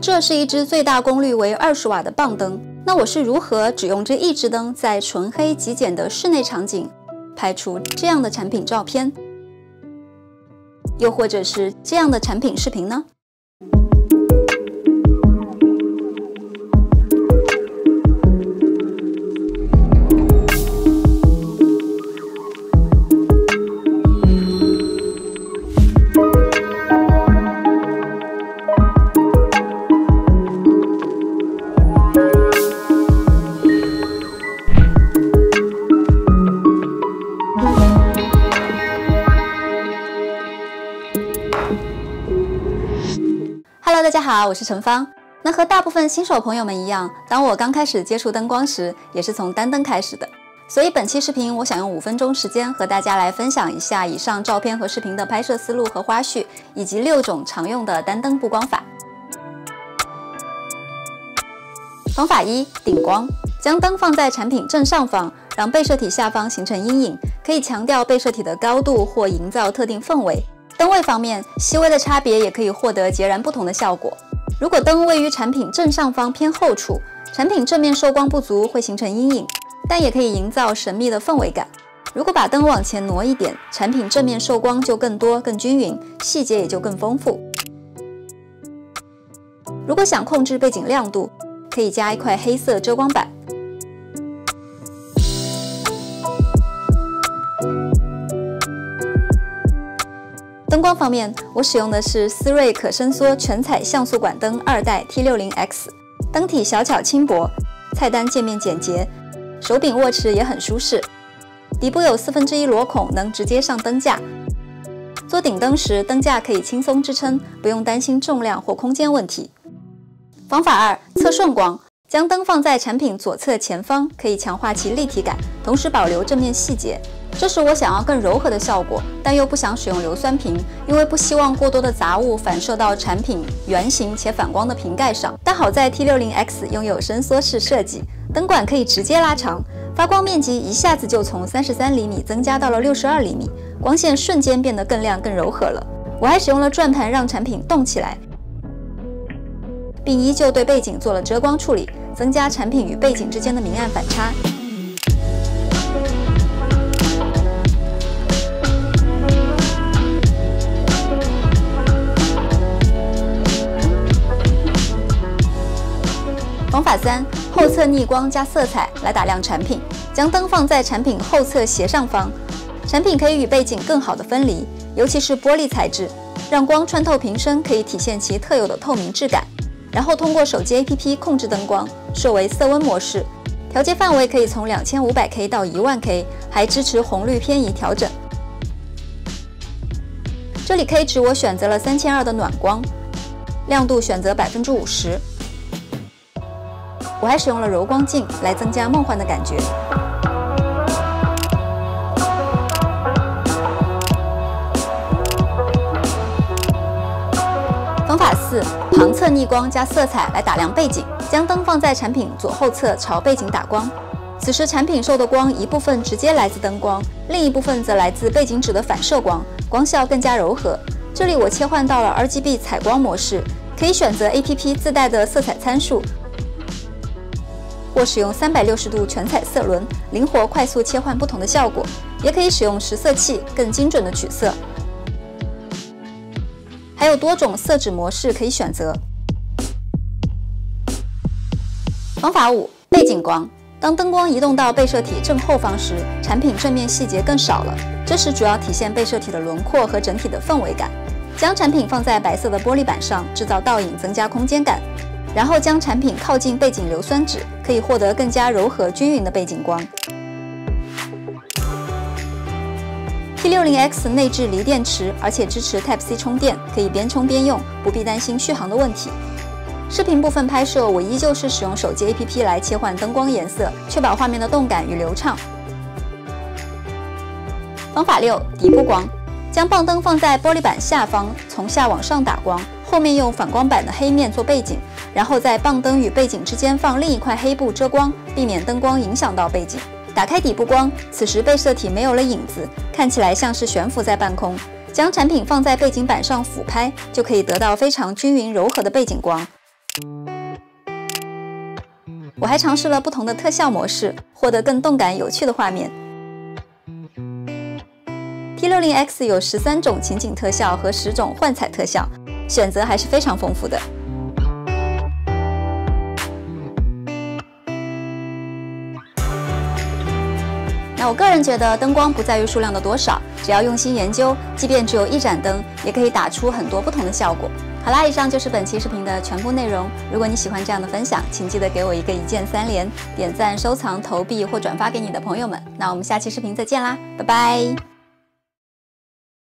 这是一只最大功率为二十瓦的棒灯。那我是如何只用这一支灯，在纯黑极简的室内场景拍出这样的产品照片，又或者是这样的产品视频呢？Hello，大家好，我是陈芳。那和大部分新手朋友们一样，当我刚开始接触灯光时，也是从单灯开始的。所以本期视频，我想用五分钟时间和大家来分享一下以上照片和视频的拍摄思路和花絮，以及六种常用的单灯布光法。方法一：顶光，将灯放在产品正上方，让被摄体下方形成阴影，可以强调被摄体的高度或营造特定氛围。灯位方面，细微的差别也可以获得截然不同的效果。如果灯位于产品正上方偏后处，产品正面受光不足，会形成阴影，但也可以营造神秘的氛围感。如果把灯往前挪一点，产品正面受光就更多、更均匀，细节也就更丰富。如果想控制背景亮度，可以加一块黑色遮光板。灯光方面，我使用的是思锐可伸缩全彩像素管灯二代 T60X，灯体小巧轻薄，菜单界面简洁，手柄握持也很舒适。底部有四分之一螺孔，能直接上灯架。做顶灯时，灯架可以轻松支撑，不用担心重量或空间问题。方法二：侧顺光。将灯放在产品左侧前方，可以强化其立体感，同时保留正面细节。这是我想要更柔和的效果，但又不想使用硫酸瓶，因为不希望过多的杂物反射到产品圆形且反光的瓶盖上。但好在 T60X 拥有伸缩式设计，灯管可以直接拉长，发光面积一下子就从三十三厘米增加到了六十二厘米，光线瞬间变得更亮更柔和了。我还使用了转盘让产品动起来，并依旧对背景做了遮光处理，增加产品与背景之间的明暗反差。三：后侧逆光加色彩来打亮产品。将灯放在产品后侧斜上方，产品可以与背景更好的分离，尤其是玻璃材质，让光穿透瓶身，可以体现其特有的透明质感。然后通过手机 APP 控制灯光，设为色温模式，调节范围可以从两千五百 K 到一万 K，还支持红绿偏移调整。这里 K 值我选择了三千二的暖光，亮度选择百分之五十。我还使用了柔光镜来增加梦幻的感觉。方法四：旁侧逆光加色彩来打亮背景。将灯放在产品左后侧，朝背景打光。此时产品受的光一部分直接来自灯光，另一部分则来自背景纸的反射光，光效更加柔和。这里我切换到了 RGB 采光模式，可以选择 APP 自带的色彩参数。或使用三百六十度全彩色轮，灵活快速切换不同的效果；也可以使用实色器，更精准的取色。还有多种色纸模式可以选择。方法五：背景光。当灯光移动到被摄体正后方时，产品正面细节更少了，这时主要体现被摄体的轮廓和整体的氛围感。将产品放在白色的玻璃板上，制造倒影，增加空间感。然后将产品靠近背景硫酸纸，可以获得更加柔和均匀的背景光。T60X 内置锂电池，而且支持 Type C 充电，可以边充边用，不必担心续航的问题。视频部分拍摄，我依旧是使用手机 APP 来切换灯光颜色，确保画面的动感与流畅。方法六：底部光。将棒灯放在玻璃板下方，从下往上打光，后面用反光板的黑面做背景。然后在棒灯与背景之间放另一块黑布遮光，避免灯光影响到背景。打开底部光，此时被摄体没有了影子，看起来像是悬浮在半空。将产品放在背景板上俯拍，就可以得到非常均匀柔和的背景光。我还尝试了不同的特效模式，获得更动感有趣的画面。T60X 有十三种情景特效和十种幻彩特效，选择还是非常丰富的。那我个人觉得，灯光不在于数量的多少，只要用心研究，即便只有一盏灯，也可以打出很多不同的效果。好啦，以上就是本期视频的全部内容。如果你喜欢这样的分享，请记得给我一个一键三连、点赞、收藏、投币或转发给你的朋友们。那我们下期视频再见啦，拜拜。